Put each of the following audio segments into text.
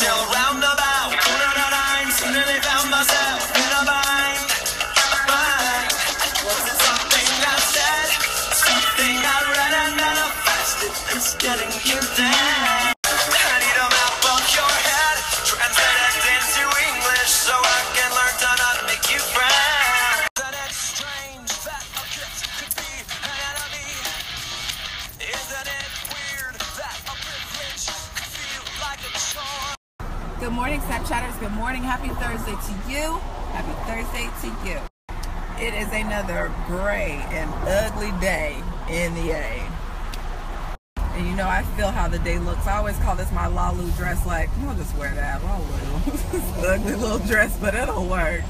till roundabout. Snapchatters. Good morning. Happy Thursday to you. Happy Thursday to you. It is another gray and ugly day in the A. And you know, I feel how the day looks. I always call this my Lalu dress. Like, I'll just wear that. Lalu. Ugly little dress, but it'll work.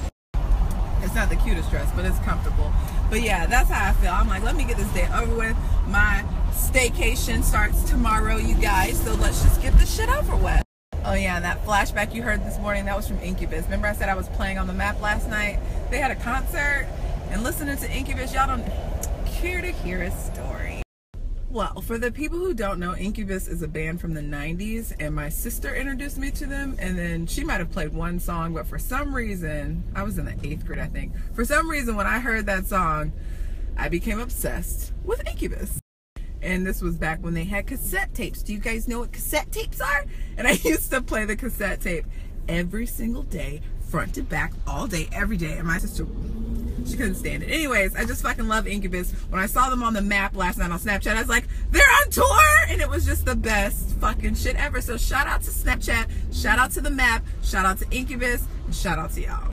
It's not the cutest dress, but it's comfortable. But yeah, that's how I feel. I'm like, let me get this day over with. My staycation starts tomorrow, you guys. So let's just get this shit over with. Oh yeah, and that flashback you heard this morning, that was from Incubus. Remember I said I was playing on the map last night? They had a concert and listening to Incubus, y'all don't care to hear a story. Well, for the people who don't know, Incubus is a band from the 90s, and my sister introduced me to them, and then she might have played one song, but for some reason, I was in the eighth grade, I think. For some reason, when I heard that song, I became obsessed with Incubus. And this was back when they had cassette tapes. Do you guys know what cassette tapes are? And I used to play the cassette tape every single day, front to back, all day, every day. And my sister, she couldn't stand it. Anyways, I just fucking love Incubus. When I saw them on the map last night on Snapchat, I was like, they're on tour! And it was just the best fucking shit ever. So shout out to Snapchat, shout out to the map, shout out to Incubus, and shout out to y'all.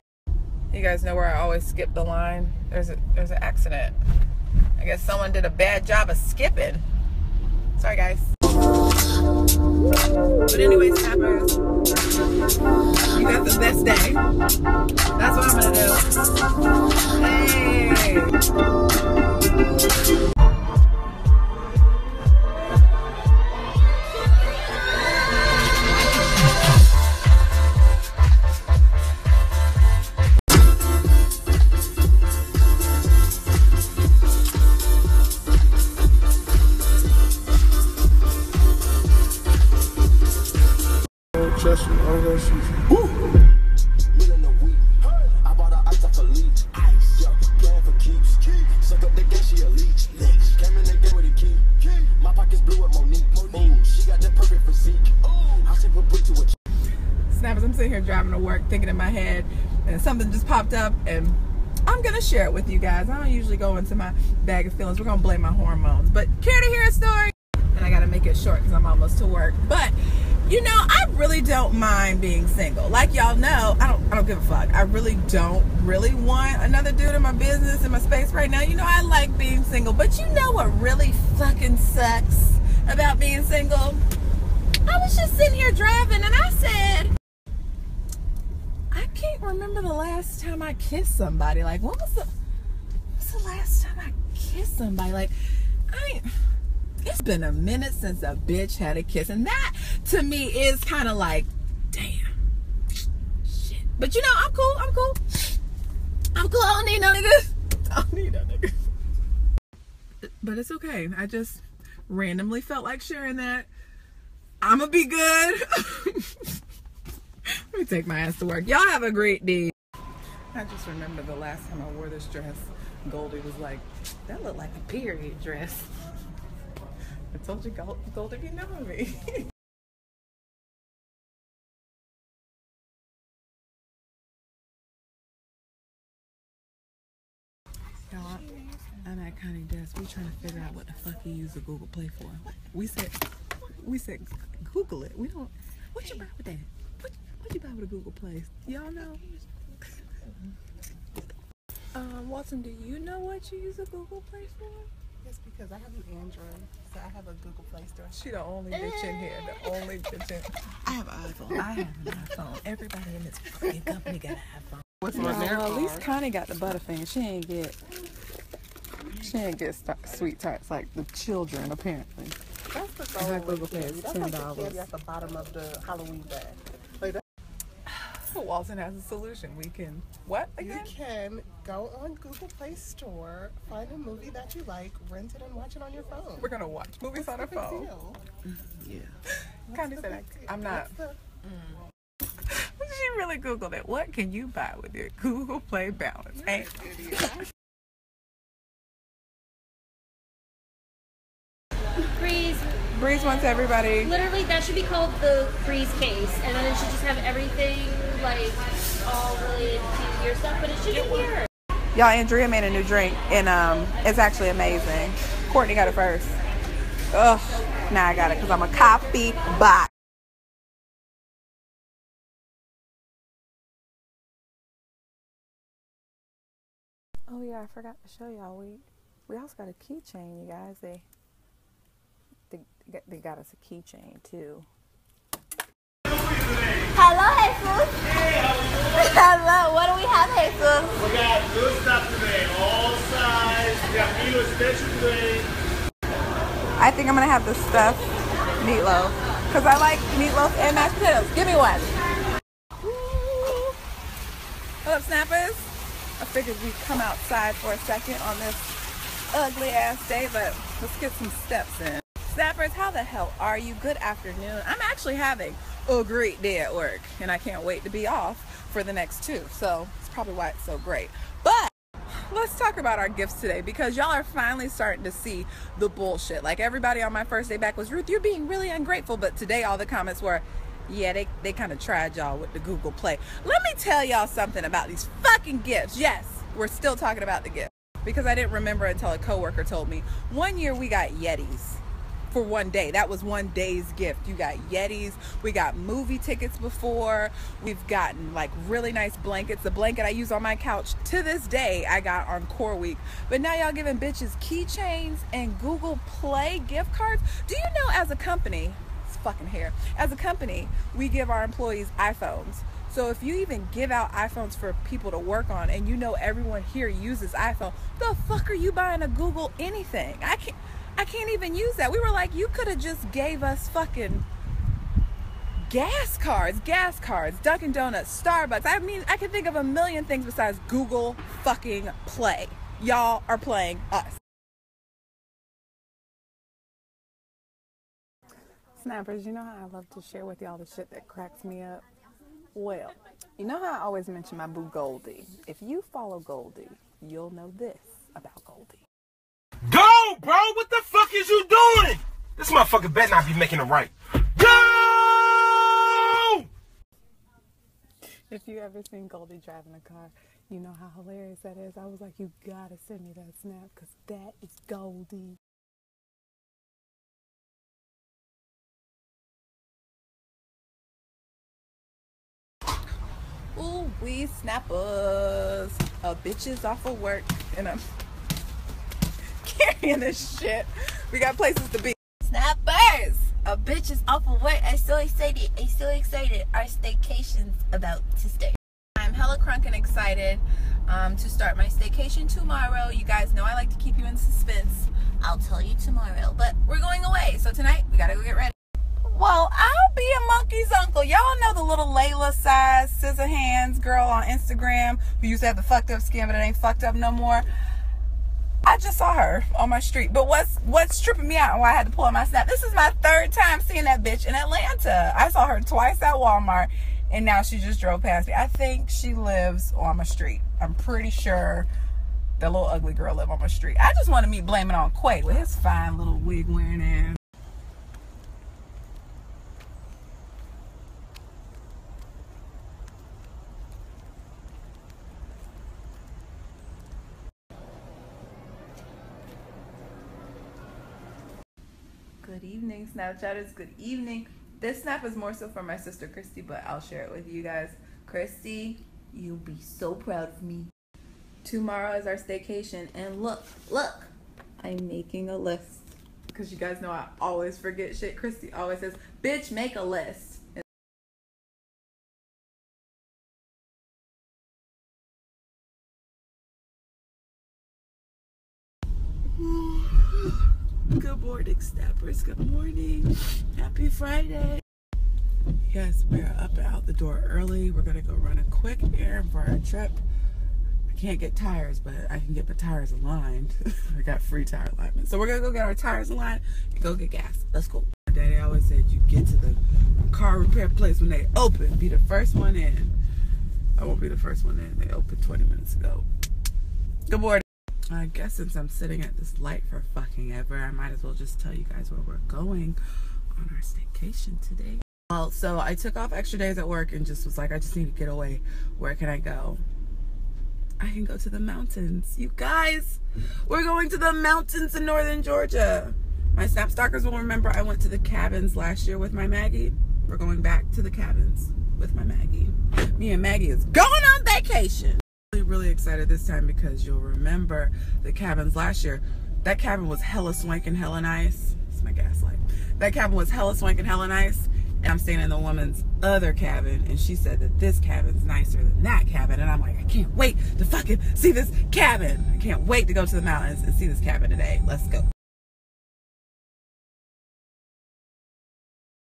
You guys know where I always skip the line? There's a there's an accident. I guess someone did a bad job of skipping. Sorry, guys. But anyways, snappers, you got the best day. That's what I'm key. My pockets blue with she got that perfect Snappers, I'm sitting here driving to work thinking in my head, and something just popped up, and I'm gonna share it with you guys. I don't usually go into my bag of feelings. We're gonna blame my hormones. But care to hear a story? And I gotta make it short because I'm almost to work. But you know, I really don't mind being single. Like y'all know, I don't I don't give a fuck. I really don't really want another dude in my business in my space right now. You know, I like being single. But you know what really fucking sucks about being single? I was just sitting here driving and I said, I can't remember the last time I kissed somebody. Like, when was the, the last time I kissed somebody? Like, I it's been a minute since a bitch had a kiss. And that, to me, is kind of like, damn. Shit. But you know, I'm cool. I'm cool. I'm cool. I don't need no niggas. I don't need no niggas. But it's okay. I just randomly felt like sharing that. I'm gonna be good. Let me take my ass to work. Y'all have a great day. I just remember the last time I wore this dress, Goldie was like, that looked like a period dress. I told you, Gold- Goldie be knowing me. Y'all, I'm at Connie desk. We trying to figure out what the fuck he use the Google Play for. We said, we said, Google it. We don't. What you buy with that? What, what you buy with a Google Play? Y'all know. Um, Watson, do you know what you use a Google Play for? It's because I have an Android, so I have a Google Play Store. She the only bitch in here. The only bitch in. I have an iPhone. I have an iPhone. Everybody in this fucking company got an iPhone. What's No, on their well, at least? Connie got the Butterfinger. She ain't get. She ain't get st- sweet tarts like the children apparently. That's the Her gold Google with Play candy. is That's like the candy at the bottom of the Halloween bag. Like that, Walton has a solution. We can what again? you can go on Google Play Store, find a movie that you like, rent it, and watch it on your phone. We're gonna watch movies on our What's the big phone. deal? Connie said I, I'm not. Mm. Really Googled it. What can you buy with your Google Play balance? Hey, Breeze. Breeze wants everybody. Literally, that should be called the Breeze case, and then it should just have everything like all related to your stuff. But it should be here. Y'all, Andrea made a new drink, and um, it's actually amazing. Courtney got it first. Ugh, now I got it because I'm a coffee bot. Oh yeah, I forgot to show y'all. We we also got a keychain, you guys. They they got- they got us a keychain too. Hello, Jesus. Hello, what do we have, Jesus? We got good stuff today, all size. We got Milo special today. I think I'm gonna have the stuffed meatloaf because I like meatloaf and mashed potatoes. Give me one. Ooh. What up, snappers? I figured we'd come outside for a second on this ugly ass day, but let's get some steps in. Snappers, how the hell are you? Good afternoon. I'm actually having a great day at work, and I can't wait to be off for the next two. So it's probably why it's so great. But let's talk about our gifts today because y'all are finally starting to see the bullshit. Like everybody on my first day back was, Ruth, you're being really ungrateful. But today all the comments were, yeah, they, they kind of tried y'all with the Google Play. Let me tell y'all something about these fucking gifts. Yes, we're still talking about the gift because I didn't remember until a coworker told me. One year we got Yetis for one day. That was one day's gift. You got Yetis. We got movie tickets before. We've gotten like really nice blankets. The blanket I use on my couch to this day I got on Core Week. But now y'all giving bitches keychains and Google Play gift cards. Do you know as a company, fucking hair. As a company, we give our employees iPhones. So if you even give out iPhones for people to work on and you know everyone here uses iPhone, the fuck are you buying a Google anything? I can't I can't even use that. We were like, you could have just gave us fucking gas cards, gas cards, Dunkin' Donuts, Starbucks. I mean, I can think of a million things besides Google fucking Play. Y'all are playing us. Snappers, you know how I love to share with y'all the shit that cracks me up? Well, you know how I always mention my boo Goldie? If you follow Goldie, you'll know this about Goldie. Go, bro. What the fuck is you doing? This motherfucker better not be making it right. Go! If you ever seen Goldie driving a car, you know how hilarious that is. I was like, you gotta send me that snap because that is Goldie. We snappers. A bitches off of work and I'm carrying this shit. We got places to be. Snappers! A bitch is off of work. I'm so excited. I'm so excited. Our staycation's about to start. I'm hella crunk and excited um, to start my staycation tomorrow. You guys know I like to keep you in suspense. I'll tell you tomorrow. But we're going away. So tonight we gotta go get ready. Well, I'll be a monkey's uncle. Y'all know the little Layla size scissor hands girl on Instagram who used to have the fucked up skin, but it ain't fucked up no more. I just saw her on my street. But what's what's tripping me out and why I had to pull up my snap? This is my third time seeing that bitch in Atlanta. I saw her twice at Walmart and now she just drove past me. I think she lives on my street. I'm pretty sure that little ugly girl live on my street. I just want to meet blaming on Quay with his fine little wig wearing ass. Good Snapchatters. Good evening. This snap is more so for my sister Christy, but I'll share it with you guys. Christy, you'll be so proud of me. Tomorrow is our staycation, and look, look, I'm making a list. Because you guys know I always forget shit. Christy always says, bitch, make a list. Good morning, snappers. Good morning. Happy Friday. Yes, we're up and out the door early. We're gonna go run a quick errand for our trip. I can't get tires, but I can get the tires aligned. I got free tire alignment. So we're gonna go get our tires aligned and go get gas. Let's go. Daddy always said you get to the car repair place when they open, be the first one in. I won't be the first one in. They opened 20 minutes ago. Good morning. I guess since I'm sitting at this light for fucking ever, I might as well just tell you guys where we're going on our staycation today. Well, so I took off extra days at work and just was like, I just need to get away. Where can I go? I can go to the mountains. You guys, we're going to the mountains in northern Georgia. My snap stalkers will remember I went to the cabins last year with my Maggie. We're going back to the cabins with my Maggie. Me and Maggie is going on vacation. Really, really excited this time because you'll remember the cabins last year. That cabin was hella swank and hella nice. It's my gaslight. That cabin was hella swank and hella nice. And I'm staying in the woman's other cabin, and she said that this cabin's nicer than that cabin. And I'm like, I can't wait to fucking see this cabin. I can't wait to go to the mountains and see this cabin today. Let's go.